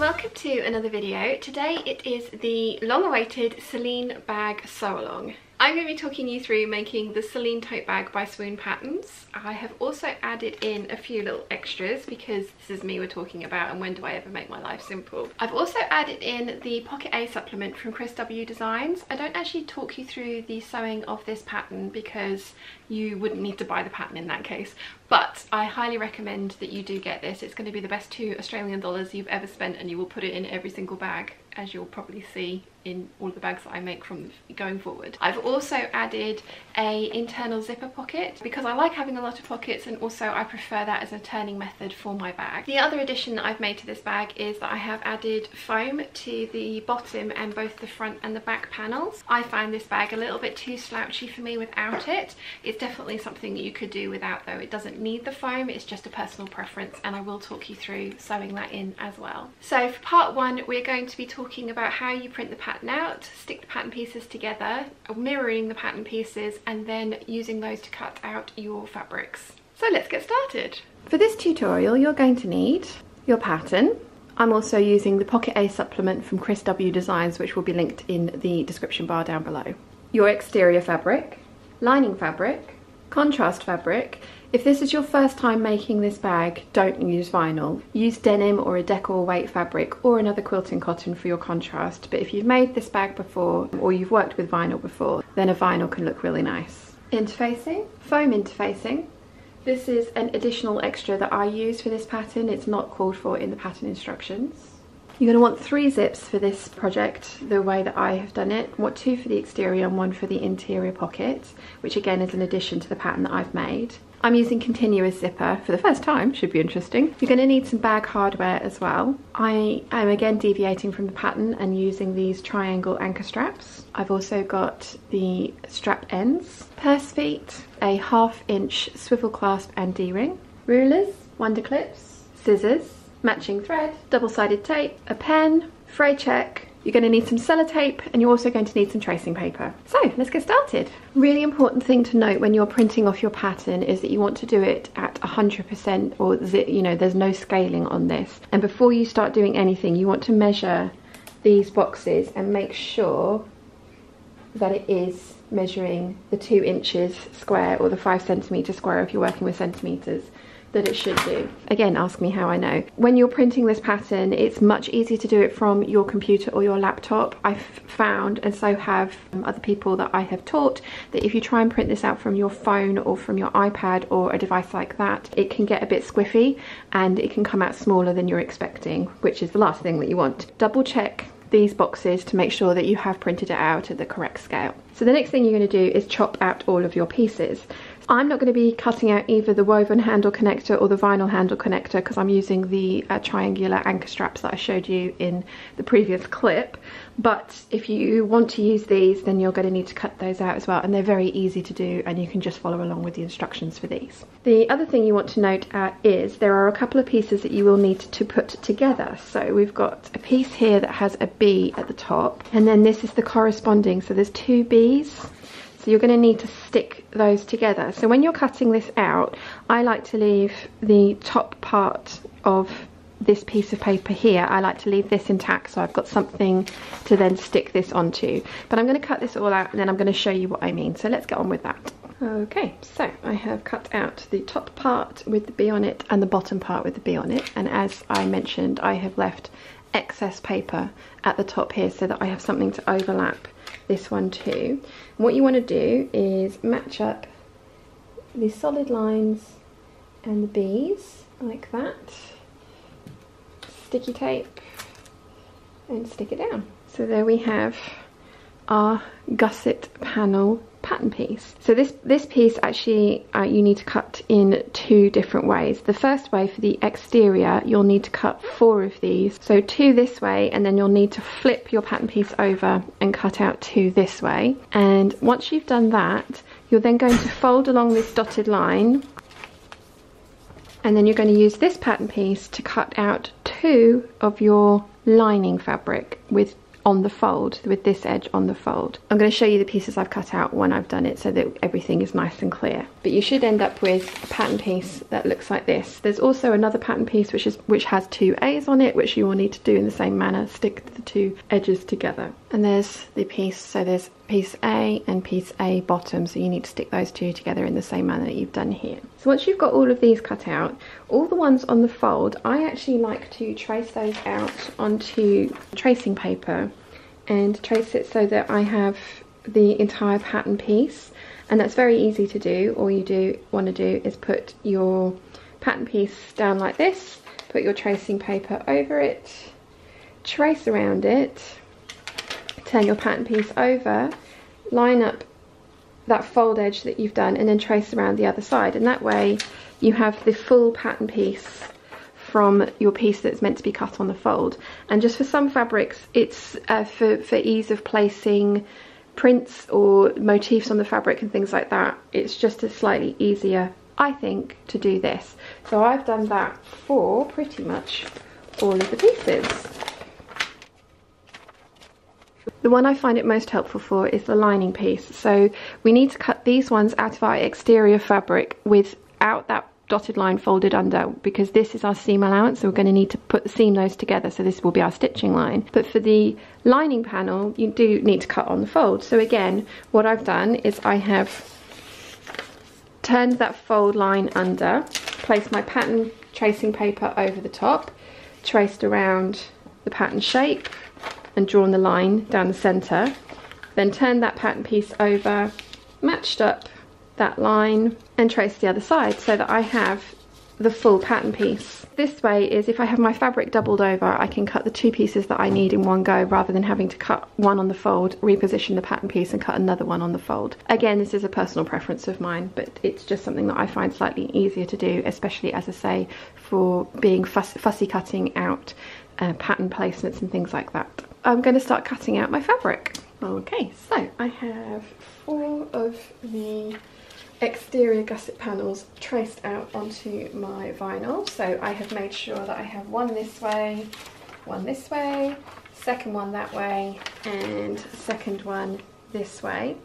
welcome to another video. Today it is the long-awaited Celine bag sew along. I'm going to be talking you through making the Celine tote bag by Swoon Patterns. I have also added in a few little extras because this is me we're talking about and when do I ever make my life simple. I've also added in the Pocket A supplement from Chris W Designs. I don't actually talk you through the sewing of this pattern because you wouldn't need to buy the pattern in that case but I highly recommend that you do get this. It's going to be the best two Australian dollars you've ever spent and you will put it in every single bag as you'll probably see in all the bags that I make from going forward. I've also added a internal zipper pocket because I like having a lot of pockets and also I prefer that as a turning method for my bag. The other addition that I've made to this bag is that I have added foam to the bottom and both the front and the back panels. I find this bag a little bit too slouchy for me without it. It's definitely something that you could do without though. It doesn't need the foam, it's just a personal preference and I will talk you through sewing that in as well. So for part one we're going to be talking about how you print the pattern out, stick the pattern pieces together, mirroring the pattern pieces and then using those to cut out your fabrics. So let's get started. For this tutorial you're going to need your pattern. I'm also using the Pocket A supplement from Chris W Designs which will be linked in the description bar down below. Your exterior fabric, lining fabric, contrast fabric. If this is your first time making this bag, don't use vinyl. Use denim or a decor weight fabric or another quilting cotton for your contrast. But if you've made this bag before or you've worked with vinyl before, then a vinyl can look really nice. Interfacing, foam interfacing. This is an additional extra that I use for this pattern. It's not called for in the pattern instructions. You're going to want three zips for this project, the way that I have done it. What two for the exterior and one for the interior pocket, which again is an addition to the pattern that I've made. I'm using continuous zipper for the first time, should be interesting. You're going to need some bag hardware as well. I am again deviating from the pattern and using these triangle anchor straps. I've also got the strap ends, purse feet, a half inch swivel clasp and D-ring, rulers, wonder clips, scissors, matching thread, double-sided tape, a pen, fray check, you're going to need some sellotape and you're also going to need some tracing paper. So let's get started. Really important thing to note when you're printing off your pattern is that you want to do it at 100% or you know there's no scaling on this. And before you start doing anything you want to measure these boxes and make sure that it is measuring the two inches square or the five centimeter square if you're working with centimeters that it should do. Again, ask me how I know. When you're printing this pattern, it's much easier to do it from your computer or your laptop. I've found, and so have um, other people that I have taught, that if you try and print this out from your phone or from your iPad or a device like that, it can get a bit squiffy and it can come out smaller than you're expecting, which is the last thing that you want. Double check these boxes to make sure that you have printed it out at the correct scale. So the next thing you're going to do is chop out all of your pieces. I'm not going to be cutting out either the woven handle connector or the vinyl handle connector because I'm using the uh, triangular anchor straps that I showed you in the previous clip. But if you want to use these, then you're going to need to cut those out as well. And they're very easy to do and you can just follow along with the instructions for these. The other thing you want to note uh, is there are a couple of pieces that you will need to put together. So we've got a piece here that has a B at the top and then this is the corresponding. So there's two B's so you're going to need to stick those together. So when you're cutting this out, I like to leave the top part of this piece of paper here. I like to leave this intact so I've got something to then stick this onto. But I'm going to cut this all out and then I'm going to show you what I mean. So let's get on with that. Okay, so I have cut out the top part with the B on it and the bottom part with the B on it. And as I mentioned, I have left excess paper at the top here so that I have something to overlap this one too. what you want to do is match up the solid lines and the B's like that. Sticky tape and stick it down. So there we have our gusset panel pattern piece. So this, this piece actually uh, you need to cut in two different ways. The first way for the exterior you'll need to cut four of these. So two this way and then you'll need to flip your pattern piece over and cut out two this way. And once you've done that you're then going to fold along this dotted line and then you're going to use this pattern piece to cut out two of your lining fabric with on the fold, with this edge on the fold. I'm going to show you the pieces I've cut out when I've done it so that everything is nice and clear. But you should end up with a pattern piece that looks like this. There's also another pattern piece which is which has two A's on it, which you will need to do in the same manner, stick the two edges together. And there's the piece, so there's piece A and piece A bottom, so you need to stick those two together in the same manner that you've done here. So once you've got all of these cut out, all the ones on the fold, I actually like to trace those out onto tracing paper and trace it so that I have the entire pattern piece and that's very easy to do. All you do want to do is put your pattern piece down like this, put your tracing paper over it, trace around it, turn your pattern piece over, line up that fold edge that you've done and then trace around the other side. And that way you have the full pattern piece from your piece that's meant to be cut on the fold. And just for some fabrics it's uh, for, for ease of placing prints or motifs on the fabric and things like that it's just a slightly easier I think to do this. So I've done that for pretty much all of the pieces the one I find it most helpful for is the lining piece. So we need to cut these ones out of our exterior fabric without that dotted line folded under because this is our seam allowance so we're going to need to put the seam those together so this will be our stitching line but for the lining panel you do need to cut on the fold so again what I've done is I have turned that fold line under placed my pattern tracing paper over the top traced around the pattern shape and drawn the line down the center then turned that pattern piece over matched up that line and trace the other side so that I have the full pattern piece. This way is if I have my fabric doubled over, I can cut the two pieces that I need in one go rather than having to cut one on the fold, reposition the pattern piece and cut another one on the fold. Again, this is a personal preference of mine, but it's just something that I find slightly easier to do, especially as I say, for being fuss fussy cutting out uh, pattern placements and things like that. I'm going to start cutting out my fabric. Okay, so I have four of the exterior gusset panels traced out onto my vinyl. So I have made sure that I have one this way, one this way, second one that way, and second one this way.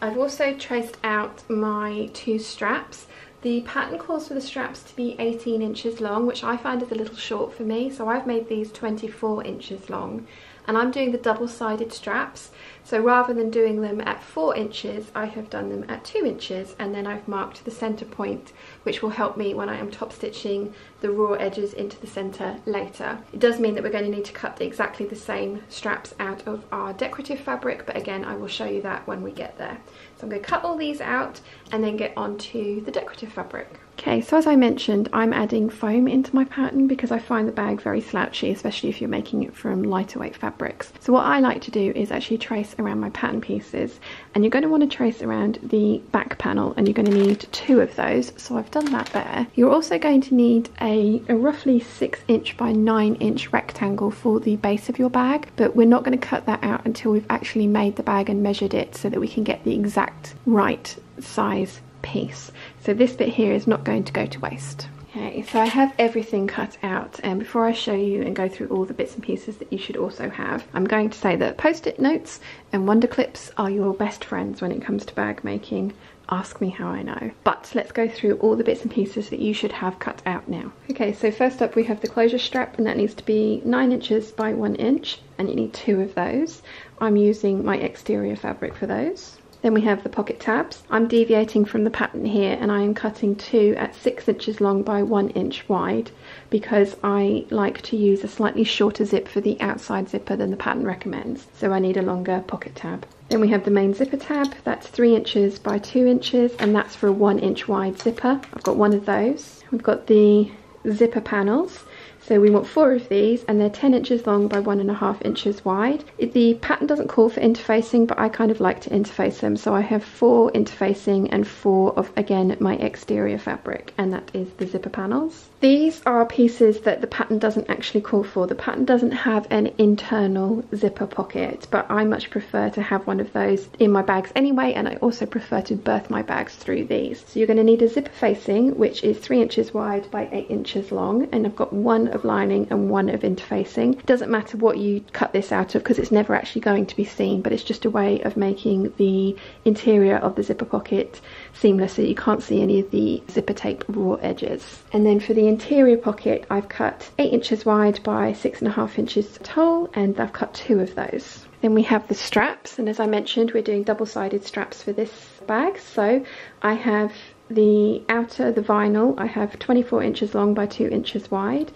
I've also traced out my two straps. The pattern calls for the straps to be 18 inches long, which I find is a little short for me, so I've made these 24 inches long. And I'm doing the double-sided straps so rather than doing them at four inches I have done them at two inches and then I've marked the center point which will help me when I am top stitching the raw edges into the center later. It does mean that we're going to need to cut exactly the same straps out of our decorative fabric but again I will show you that when we get there. So I'm going to cut all these out and then get onto the decorative fabric. Okay, so as I mentioned, I'm adding foam into my pattern because I find the bag very slouchy, especially if you're making it from lighter weight fabrics. So what I like to do is actually trace around my pattern pieces and you're going to want to trace around the back panel and you're going to need two of those. So I've done that there. You're also going to need a, a roughly six inch by nine inch rectangle for the base of your bag, but we're not going to cut that out until we've actually made the bag and measured it so that we can get the exact right size piece. So this bit here is not going to go to waste. Okay, so I have everything cut out and before I show you and go through all the bits and pieces that you should also have, I'm going to say that post-it notes and wonder clips are your best friends when it comes to bag making. Ask me how I know. But let's go through all the bits and pieces that you should have cut out now. Okay, so first up we have the closure strap and that needs to be 9 inches by 1 inch and you need two of those. I'm using my exterior fabric for those. Then we have the pocket tabs. I'm deviating from the pattern here and I am cutting two at six inches long by one inch wide because I like to use a slightly shorter zip for the outside zipper than the pattern recommends. So I need a longer pocket tab. Then we have the main zipper tab, that's three inches by two inches and that's for a one inch wide zipper. I've got one of those. We've got the zipper panels. So we want four of these and they're 10 inches long by one and a half inches wide. The pattern doesn't call for interfacing but I kind of like to interface them so I have four interfacing and four of again my exterior fabric and that is the zipper panels. These are pieces that the pattern doesn't actually call for. The pattern doesn't have an internal zipper pocket, but I much prefer to have one of those in my bags anyway, and I also prefer to birth my bags through these. So you're gonna need a zipper facing, which is three inches wide by eight inches long, and I've got one of lining and one of interfacing. It doesn't matter what you cut this out of because it's never actually going to be seen, but it's just a way of making the interior of the zipper pocket seamless so you can't see any of the zipper tape raw edges. And then for the interior pocket, I've cut 8 inches wide by 6.5 inches tall and I've cut two of those. Then we have the straps, and as I mentioned, we're doing double-sided straps for this bag. So I have the outer, the vinyl, I have 24 inches long by 2 inches wide.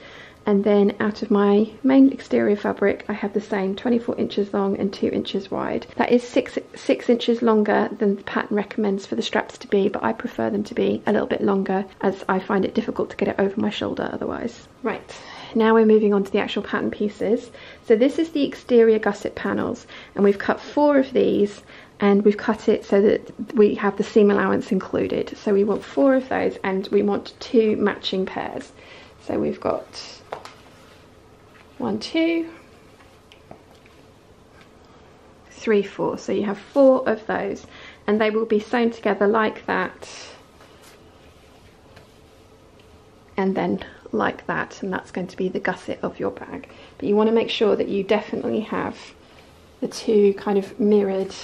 And then out of my main exterior fabric, I have the same 24 inches long and 2 inches wide. That is 6, six inches longer than the pattern recommends for the straps to be, but I prefer them to be a little bit longer as I find it difficult to get it over my shoulder otherwise. Right, now we're moving on to the actual pattern pieces. So this is the exterior gusset panels and we've cut four of these and we've cut it so that we have the seam allowance included. So we want four of those and we want two matching pairs. So we've got one, two, three, four. So you have four of those and they will be sewn together like that and then like that and that's going to be the gusset of your bag. But you want to make sure that you definitely have the two kind of mirrored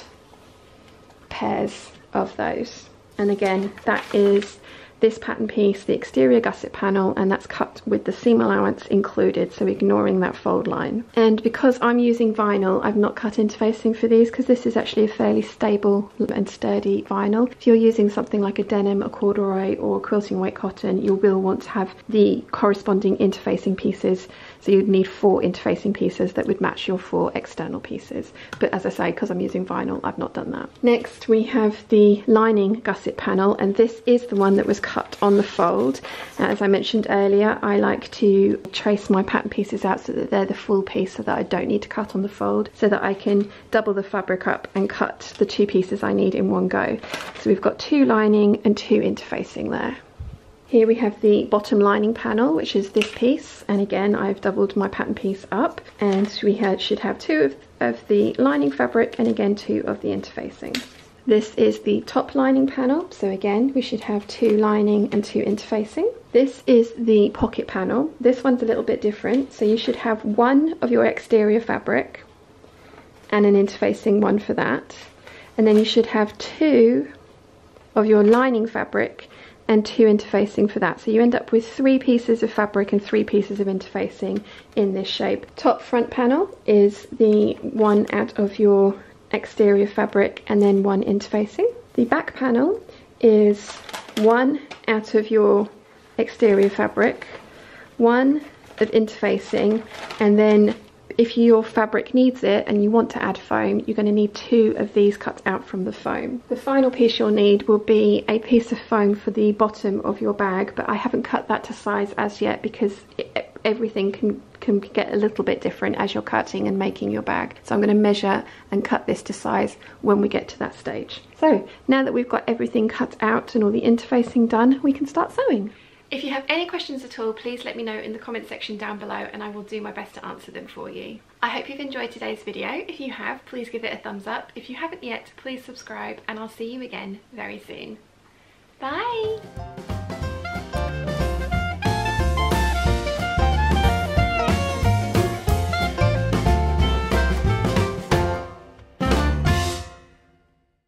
pairs of those. And again that is this pattern piece, the exterior gusset panel, and that's cut with the seam allowance included, so ignoring that fold line. And because I'm using vinyl, I've not cut interfacing for these because this is actually a fairly stable and sturdy vinyl. If you're using something like a denim, a corduroy, or quilting weight cotton, you will want to have the corresponding interfacing pieces so you'd need four interfacing pieces that would match your four external pieces. But as I say, because I'm using vinyl, I've not done that. Next, we have the lining gusset panel, and this is the one that was cut on the fold. Now, as I mentioned earlier, I like to trace my pattern pieces out so that they're the full piece so that I don't need to cut on the fold, so that I can double the fabric up and cut the two pieces I need in one go. So we've got two lining and two interfacing there. Here we have the bottom lining panel, which is this piece. And again, I've doubled my pattern piece up and we had, should have two of, of the lining fabric and again, two of the interfacing. This is the top lining panel. So again, we should have two lining and two interfacing. This is the pocket panel. This one's a little bit different. So you should have one of your exterior fabric and an interfacing one for that. And then you should have two of your lining fabric and two interfacing for that. So you end up with three pieces of fabric and three pieces of interfacing in this shape. Top front panel is the one out of your exterior fabric and then one interfacing. The back panel is one out of your exterior fabric, one of interfacing, and then if your fabric needs it and you want to add foam, you're going to need two of these cut out from the foam. The final piece you'll need will be a piece of foam for the bottom of your bag, but I haven't cut that to size as yet because it, everything can, can get a little bit different as you're cutting and making your bag. So I'm going to measure and cut this to size when we get to that stage. So now that we've got everything cut out and all the interfacing done, we can start sewing. If you have any questions at all, please let me know in the comment section down below and I will do my best to answer them for you. I hope you've enjoyed today's video. If you have, please give it a thumbs up. If you haven't yet, please subscribe and I'll see you again very soon. Bye!